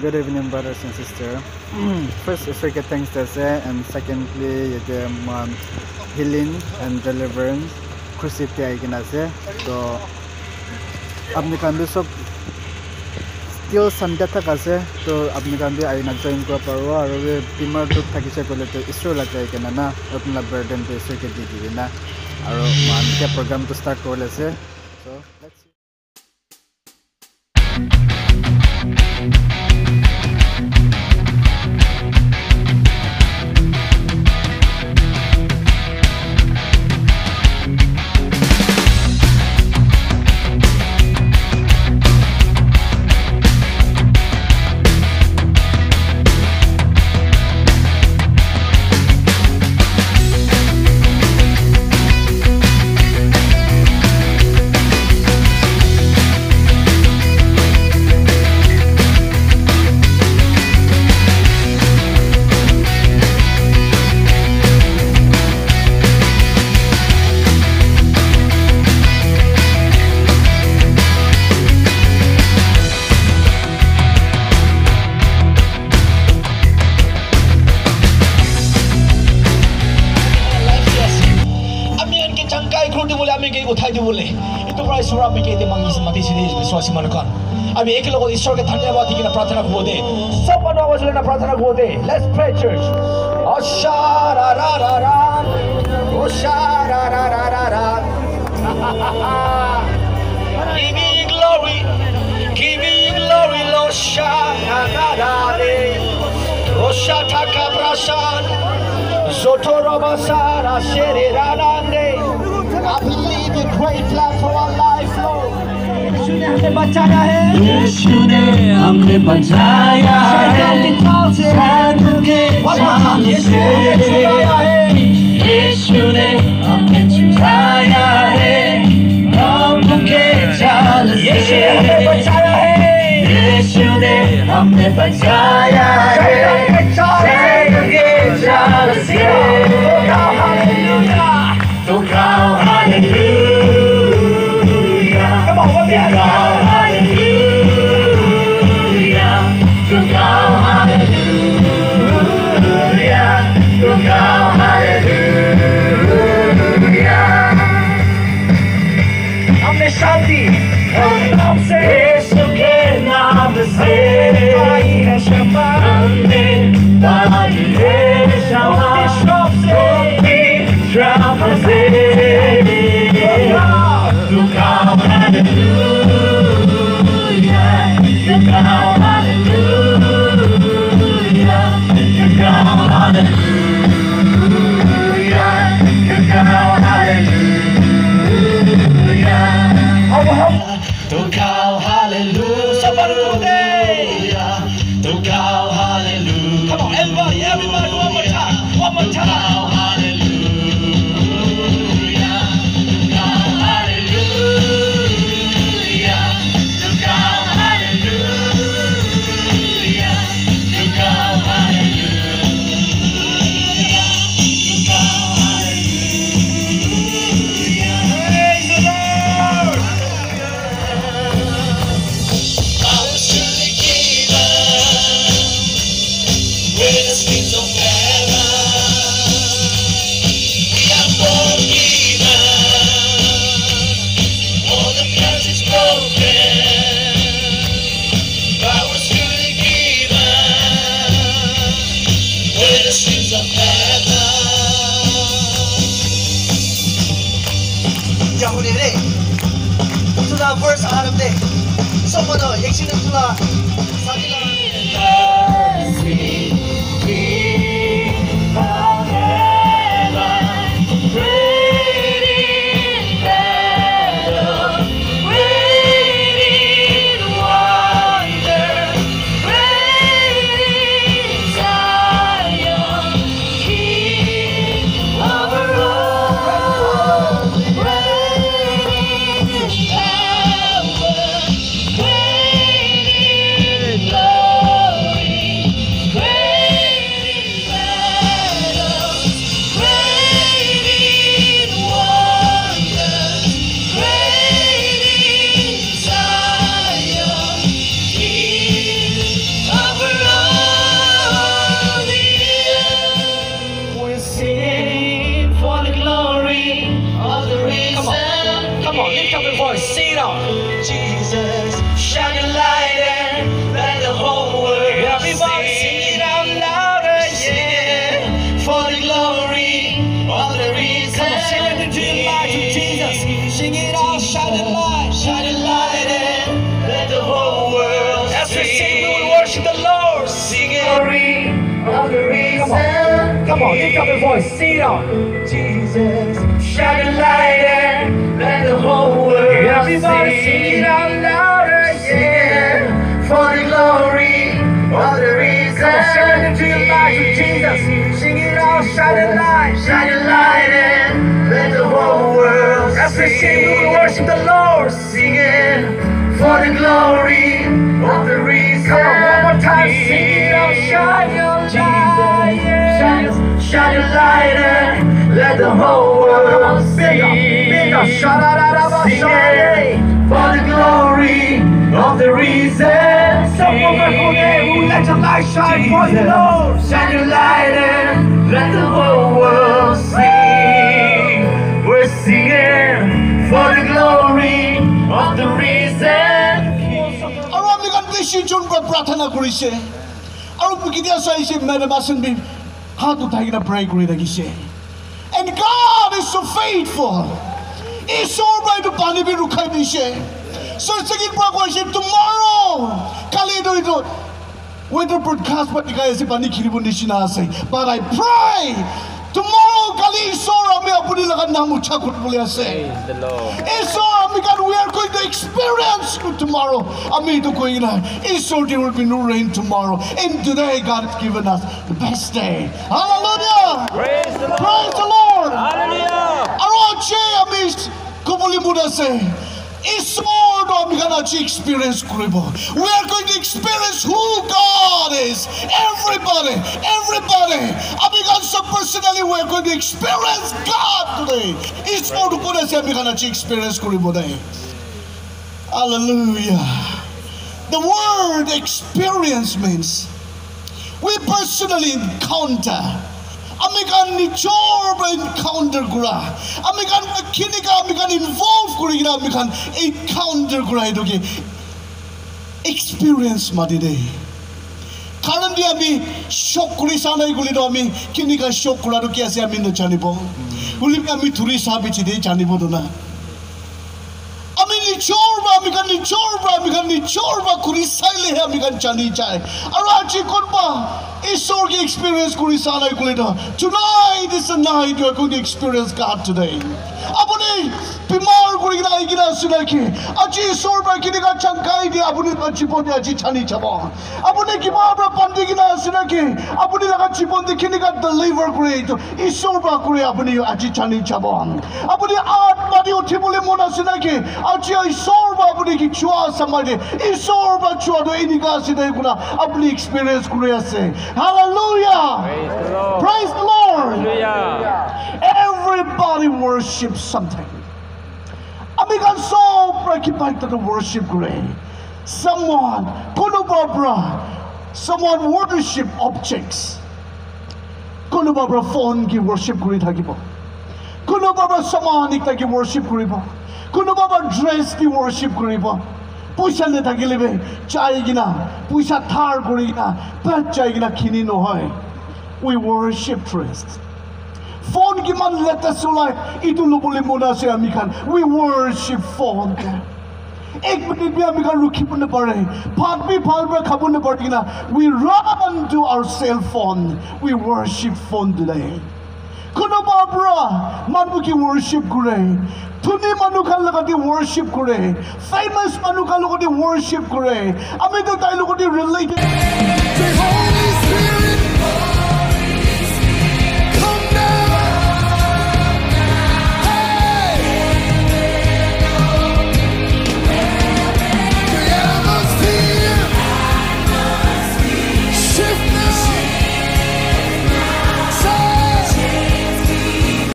Good evening, brothers and sisters. First, is give thanks to say, and secondly, the um, healing and deliverance crucify again as তো আপনি কান সব still Sunday থাক আছে তো আপনি কান আইনা জয়েন কৰিব পাৰিব আৰু বেমাৰ দুখ থাকিছে ক'লে তো ঈশ্বৰ লাগে কেনে না আপোনাৰ বাৰ্ডেনটো ঈশ্বৰকে দি দিবি না আৰু মান এতিয়া প্ৰগ্ৰামটো ষ্টাৰ্ট কৰি লৈছে চ' কোথায় দিব বলে এ তোমরা ঈশ্বর আমি কে মাঙ্গি মাতিছি বিশ্বাসী মানুষ আমি এক লোক ঈশ্বরকে ধন্যবাদ দিকে প্রার্থনা করব দে। সব মানুষ আওয়াজ না প্রার্থনা করব দে। লেটস প্রে চার্চ অশারা রা রা রা অশারা রা রা রা রা Giving glory, giving glory, Lord, Shahanarare, Rosha great plan for our life, Lord. हमने बचाया है यीशु ने हमने बचाया है शैतान के जाल से यीशु ने हमने छुड़ाया है रब के जाल से बचाया है यीशु ने हमने बचाया verse あるんでそこの歴史の人は Come on, lift up your voice, sing it out. Jesus, shine a light and let the whole world Everybody see. sing it out louder, yeah. For the glory of the reason. Come on, it into your life with Jesus. Sing it out, shine a light. Shine a light and let the whole world As we see. sing, we will worship the Lord. Singing for the glory of the reason. Come on, one more time, sing it out, shine your light Shine, shine a light and let the whole Come on, world bigger, bigger, see. sha-da-da-da-ba, Singing for the glory of the reason. Someone who will let your light shine for you, Lord. Shine your light and let the whole world see. We're singing for the glory of the risen King. আৰু আমি গান বেছি zone পৰা প্ৰাৰ্থনা কৰিছে আৰু কেতিয়া চাইছে মেডাম আছেন how to take a break with it? And God is so faithful. He's to right to Bani So it's again progression tomorrow. Kalido When Whether broadcast but the guy is be Kiribundishina say. But I pray Tomorrow, kali isor ami apuni lagan na mucha kut bole ase. Isor ami kan we are going to experience tomorrow. Ami to koi na. Isor there will be no rain tomorrow. And today God has given us the best day. Hallelujah. Praise the Lord. Praise the Lord. Hallelujah. Aro che ami kubuli mudase. ঈশ্বৰটো আমি কাৰণ আজি experience কৰিব we are going to experience who God is everybody everybody আমি কাৰণ চব personally we are going to experience God today ঈশ্বৰটো কোন আছে আমি কাৰণ আজি এক্সপিৰিয়েঞ্চ কৰিব দেই hallelujah the word experience means we personally encounter আমি কান নিজৰ পৰা এনকাউণ্টাৰ কৰা আমি কান কেনেকৈ আমি কান ইনভলভ কৰি কিনে, আমি কান এনকাউণ্টাৰ কৰা এইটোকে এক্সপিৰিয়েঞ্চ মাতি দেই কাৰণ দি আমি শ্বক কৰি চা নাই গ'লেতো আমি কেনেকৈ শ্বক কৰাটো কি আছে আমি নাজানিব বুলি আমি ধৰি চাহ বেছি দেই জানিবতো না। আমি নিজৰ পৰা আমি কান নিজৰ পৰা আমি কান নিজৰ পৰা ঘূৰি চাইলেহে আমি কান জানি যায়। আৰু আজি কোনোবা ঈশ্বরকে এক্সপিরিয়েন্স করি সারাই করে না। Tonight is the night you are going to experience God today আপনি বিমার করে গিয়ে আই গিলা আছে নাকি আজি ঈশ্বর বা কি দিকা চাঙ্কাই দি আপনি তো জীবন আজি ছানি ছাব আপনি কি মা আমরা পান্দি গিনা আছে নাকি আপনি লাগা জীবন দি কি দিকা ডেলিভার করে তো ঈশ্বর বা করে আপনি আজি ছানি ছাব আপনি আট মাদি উঠি বলে মন আছে নাকি আজি ঈশ্বর বা আপনি কি ছোয়া সমাজে ঈশ্বর বা ছোয়া দই দিকা আছে দেখুনা আপনি এক্সপিরিয়েন্স করে আছে। Hallelujah. Praise the Lord. Praise the Lord. Hallelujah. Everybody worships something. I become so preoccupied to the worship grade. Someone, Kunubabra, someone worship objects. Kunubabra phone give worship grid hagibo. Kunubabra samanik ki worship gribo. Kunubabra dress give worship gribo. পইচা নাথাকিলে বে চাই কিনা পইচা ধাৰ কৰি কিনা, পেট চাই কিনা খিনি নহয়। We worship dress ফোন কিমান লেটেষ্ট ওলাই এইটো ল'বলৈ মন আছে আমি খান উই ৱৰ্শ্বিপ ফোন। এক মিনিট বি আমি খান ৰখিব নাপাৰে, ভাত বি ভালো ভালদৰে খাব নাপাৰে কিনা। We ran to our cell phone. We worship phone দিলে। কোনোবাৰ পৰা মানুহ কি ৱৰ্শ্বিপ কৰে ধনী মানুহ খান লগতে ৱৰ্শ্বিপ কৰে ফেমাছ মানুহ খান লগতে ৱৰ্শ্বিপ কৰে আমিতো তাইৰ লগতে ৰিলেটেড The Holy Spirit